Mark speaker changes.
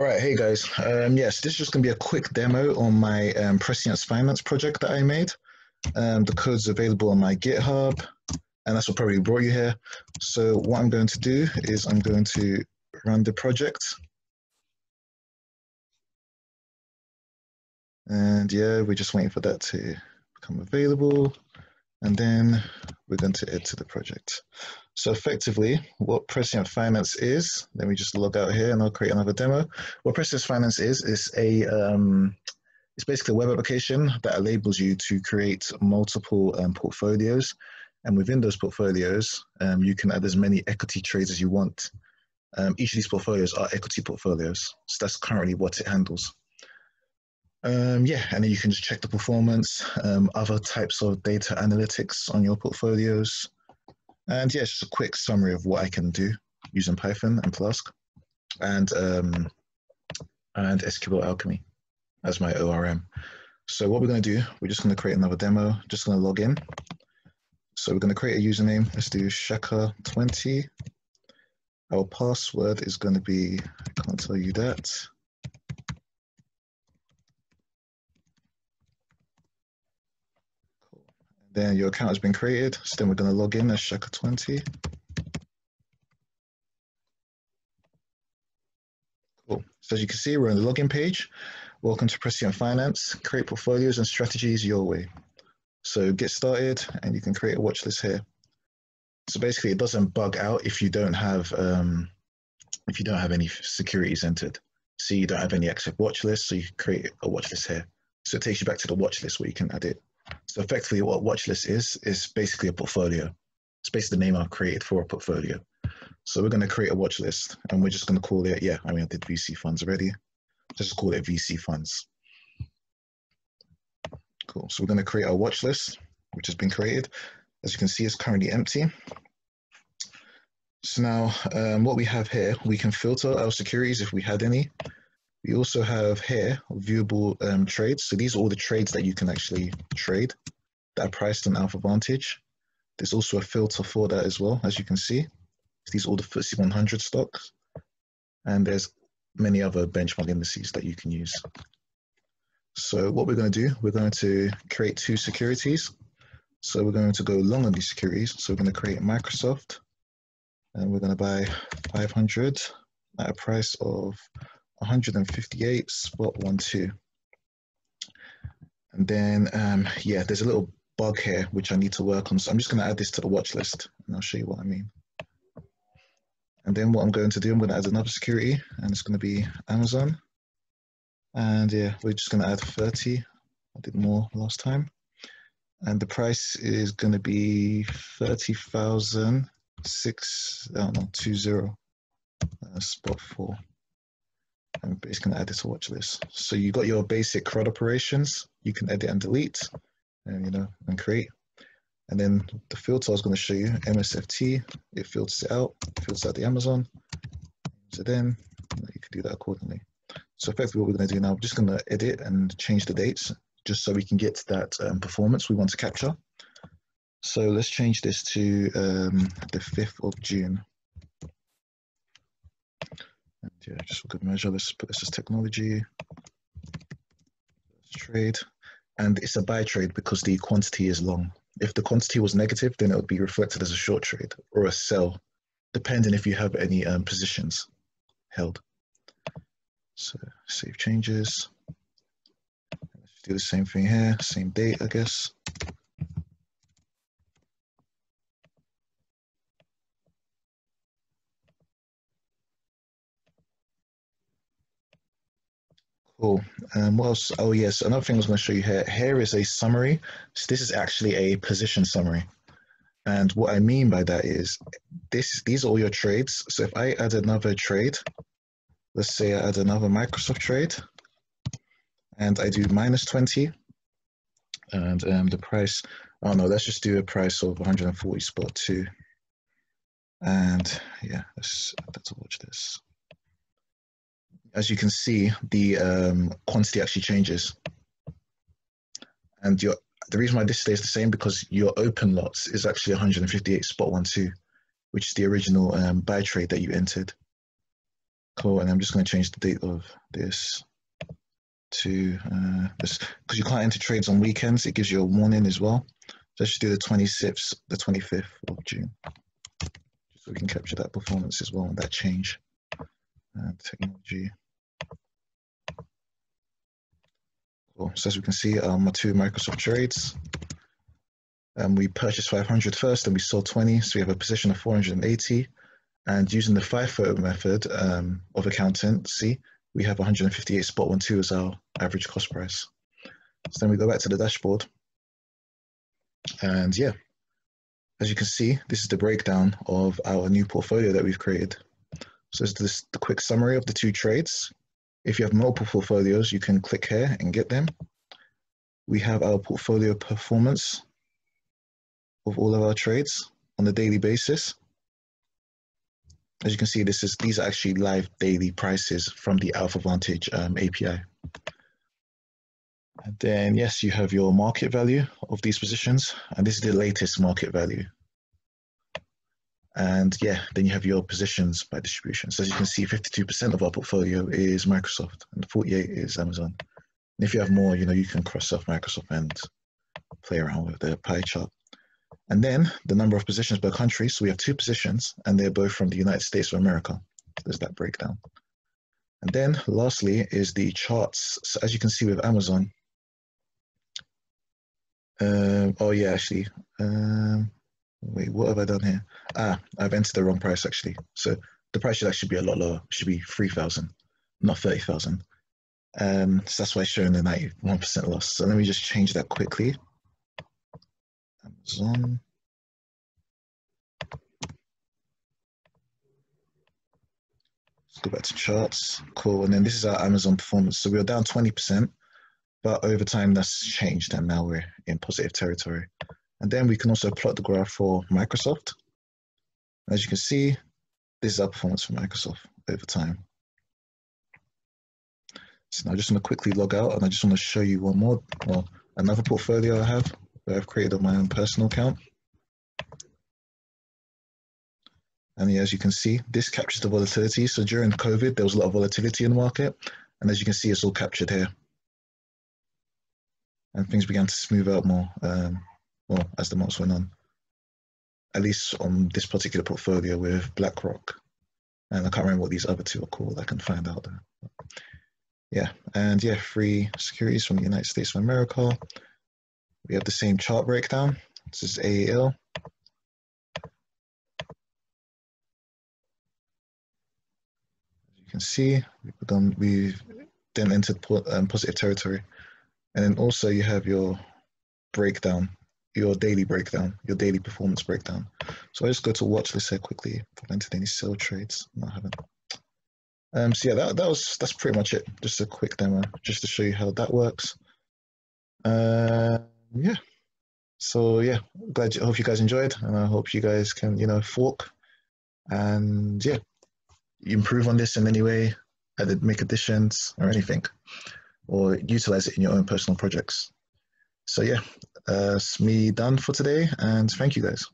Speaker 1: All right, hey guys. Um, yes, this is just going to be a quick demo on my um, Prescient Finance project that I made. Um, the code's available on my GitHub, and that's what probably brought you here. So what I'm going to do is I'm going to run the project. And yeah, we're just waiting for that to become available. And then we're going to add to the project. So effectively, what Prescient Finance is, let me just log out here and I'll create another demo. What Prescient Finance is, is a, um, it's basically a web application that enables you to create multiple um, portfolios. And within those portfolios, um, you can add as many equity trades as you want. Um, each of these portfolios are equity portfolios. So that's currently what it handles. Um, yeah, and then you can just check the performance, um, other types of data analytics on your portfolios. And yeah, just a quick summary of what I can do using Python and Flask and, um, and SQL Alchemy as my ORM. So what we're going to do, we're just going to create another demo, just going to log in. So we're going to create a username. Let's do Shaka20. Our password is going to be, I can't tell you that. Then your account has been created. So then we're going to log in as Shaka20. Cool. So as you can see, we're on the login page. Welcome to Prescient Finance. Create portfolios and strategies your way. So get started and you can create a watch list here. So basically it doesn't bug out if you don't have um, if you don't have any securities entered. See, you don't have any active watch list, so you create a watch list here. So it takes you back to the watch list where you can add it. So effectively what watchlist is, is basically a portfolio. It's basically the name I've created for a portfolio. So we're going to create a watch list and we're just going to call it, yeah, I mean, I did VC funds already. Just call it VC funds. Cool. So we're going to create our watch list, which has been created. As you can see, it's currently empty. So now um, what we have here, we can filter our securities if we had any. We also have here viewable um, trades. So these are all the trades that you can actually trade that are priced on Alpha Vantage. There's also a filter for that as well, as you can see. These are all the FTSE 100 stocks. And there's many other benchmark indices that you can use. So what we're going to do, we're going to create two securities. So we're going to go long on these securities. So we're going to create Microsoft and we're going to buy 500 at a price of 158 spot one two. And then, um, yeah, there's a little bug here which I need to work on. So I'm just going to add this to the watch list and I'll show you what I mean. And then what I'm going to do, I'm going to add another security and it's going to be Amazon. And yeah, we're just going to add 30. I did more last time. And the price is going to be 30,000, six, I don't know, two zero, uh, spot four. I'm basically gonna add this to watch list. So you got your basic CRUD operations. You can edit and delete, and you know, and create. And then the filter I was going to show you, MSFT, it filters it out, filters out the Amazon. So then you can do that accordingly. So effectively what we're going to do now, we're just going to edit and change the dates just so we can get that um, performance we want to capture. So let's change this to um, the 5th of June. And yeah, just for good measure, let's put this as technology. Let's trade. And it's a buy trade because the quantity is long. If the quantity was negative, then it would be reflected as a short trade or a sell, depending if you have any um, positions held. So save changes. Let's do the same thing here, same date, I guess. Cool. Um, what else? Oh, yes. Another thing I was going to show you here. Here is a summary. So this is actually a position summary. And what I mean by that is this. These are all your trades. So if I add another trade, let's say I add another Microsoft trade, and I do minus 20, and um, the price, oh no, let's just do a price of 140 spot two. And yeah, let's, let's watch this as you can see, the um, quantity actually changes. And your, the reason why this stays the same because your open lots is actually 158 spot one two, which is the original um, buy trade that you entered. Cool, and I'm just going to change the date of this to uh, this because you can't enter trades on weekends. It gives you a warning as well. So let's just do the 26th, the 25th of June, so we can capture that performance as well and that change. Uh, technology. Cool. So as we can see, um, my two Microsoft trades. Um, we purchased 500 first and we sold 20, so we have a position of 480. And using the FIFO method um, of accountancy, we have 158 spot one two as our average cost price. So then we go back to the dashboard. And yeah, as you can see, this is the breakdown of our new portfolio that we've created. So this is the quick summary of the two trades. If you have multiple portfolios, you can click here and get them. We have our portfolio performance of all of our trades on a daily basis. As you can see, this is these are actually live daily prices from the Alpha Vantage um, API. And then, yes, you have your market value of these positions, and this is the latest market value. And yeah, then you have your positions by distribution. So as you can see, 52% of our portfolio is Microsoft and 48 is Amazon. And if you have more, you know, you can cross off Microsoft and play around with the pie chart. And then the number of positions per country. So we have two positions and they're both from the United States of America. There's that breakdown. And then lastly is the charts. So as you can see with Amazon, um, oh yeah, actually, um, wait, what have I done here? Ah, I've entered the wrong price actually. So the price should actually be a lot lower. It should be 3,000, not 30,000. Um, so that's why it's showing the 91% loss. So let me just change that quickly. Amazon. Let's go back to charts. Cool. And then this is our Amazon performance. So we are down 20%, but over time that's changed and now we're in positive territory. And then we can also plot the graph for Microsoft. As you can see, this is our performance for Microsoft over time. So now I just want to quickly log out and I just want to show you one more, well, another portfolio I have that I've created on my own personal account. And as you can see, this captures the volatility. So during COVID, there was a lot of volatility in the market. And as you can see, it's all captured here. And things began to smooth out more, um, well, as the months went on. At least on this particular portfolio with BlackRock. And I can't remember what these other two are called. I can find out. Yeah, and yeah, free securities from the United States of America. We have the same chart breakdown. This is AAL. As you can see, we've we've then entered um, positive territory. And then also you have your breakdown, your daily breakdown, your daily performance breakdown. So I just go to watch list here quickly if I've entered any sell trades. No, I haven't. Um, so yeah, that, that was that's pretty much it. Just a quick demo, just to show you how that works. Uh, yeah. So yeah, glad. I hope you guys enjoyed, and I hope you guys can you know fork, and yeah, improve on this in any way, either make additions or anything, or utilize it in your own personal projects. So yeah, uh, me done for today, and thank you guys.